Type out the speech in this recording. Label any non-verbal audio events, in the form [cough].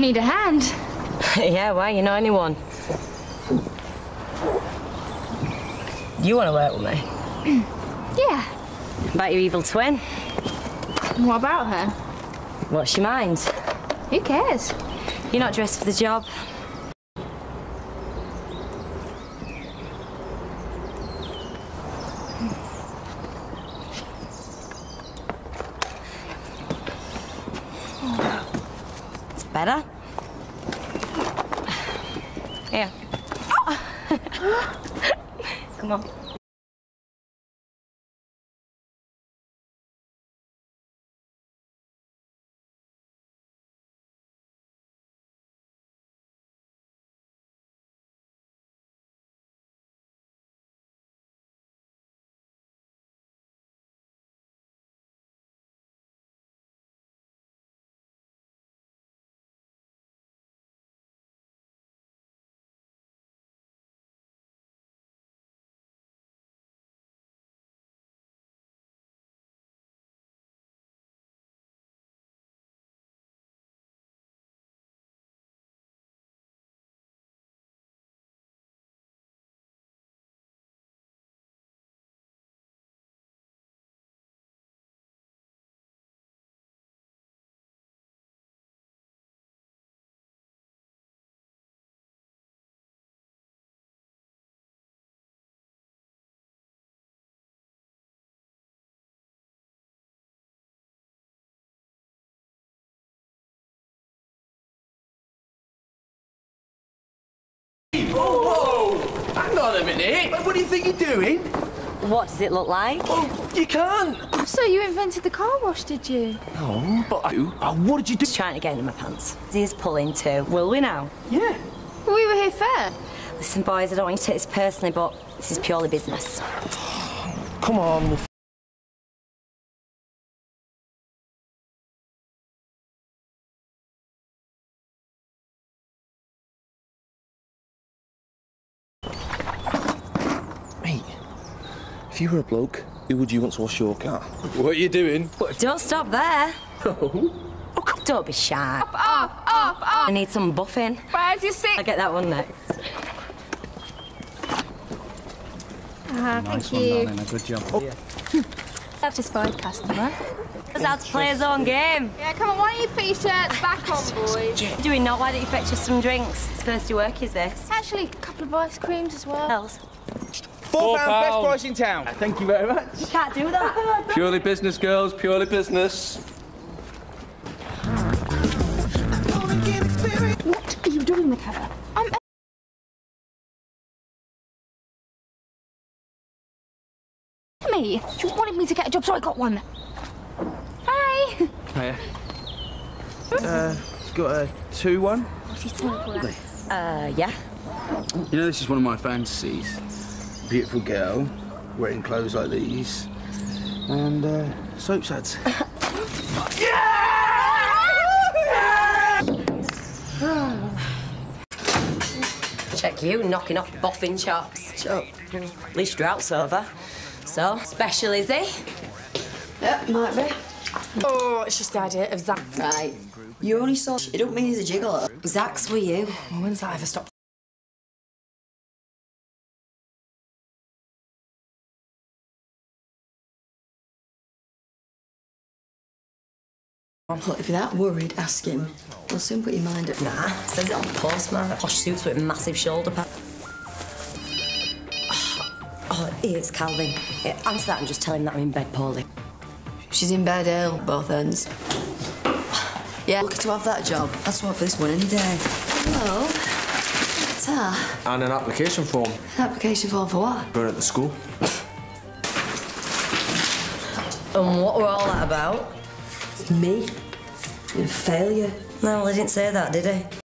need a hand. [laughs] yeah, why? You know anyone? You want to work with me? [clears throat] Yeah. About your evil twin? What about her? What's your mind? Who cares? You're not dressed for the job. Better. Here. [gasps] Come on. Do you think you're doing? What does it look like? Oh, you can't. So you invented the car wash, did you? Oh, but I, oh, what did you do? Just trying to get into my pants. He's pulling too. Will we now? Yeah. We were here first. Listen, boys, I don't want you to take this personally, but this is purely business. Come on. If you were a bloke, who would you want to wash your car? What are you doing? Don't stop there. [laughs] Oh. Oh, come- don't be shy. Up, up, up. I need some buffing. Where's your seat? I'll get that one next. Ah, Nice thank one, you. darling. A good job. Satisfied customer. Knows how to play his own game. Yeah, come on, why don't you put your shirts back on, [laughs] boys? Doing not, why don't you fetch us some drinks? It's first day work, is this? Actually, a couple of ice creams as well. Else? Four, pound, best price in town. Thank you very much. You can't do that. Purely business, girls. Purely business. What are you doing with her? I'm. Me. You wanted me to get a job, so I got one. Hi. Hiya. Uh, it's got a 2 1. Uh, yeah. You know, this is one of my fantasies. Beautiful girl, wearing clothes like these, and uh, soap suds. [laughs] Check you, knocking off boffin chops. Shut up. At least your out's over. So, special, is he? Yeah, might be. Oh, it's just the idea of Zach. Right. You only saw. It don't mean he's a gigolo. Zach's with you. When's that ever stopped? Look, if you're that worried, ask him. He'll soon put your mind at Nah, says it on the postmark. Posh suits with massive shoulder pad. [sighs] Oh, it's Calvin. Yeah, answer that and just tell him that I'm in bed poorly. She's in bed ill, both ends. [sighs] Yeah, lucky to have that job. That's what for this one any day. Hello. Ta. And an application form. An application form for what? Burn at the school. And what were all that about? Me. You're failure. No, well, he didn't say that, did he?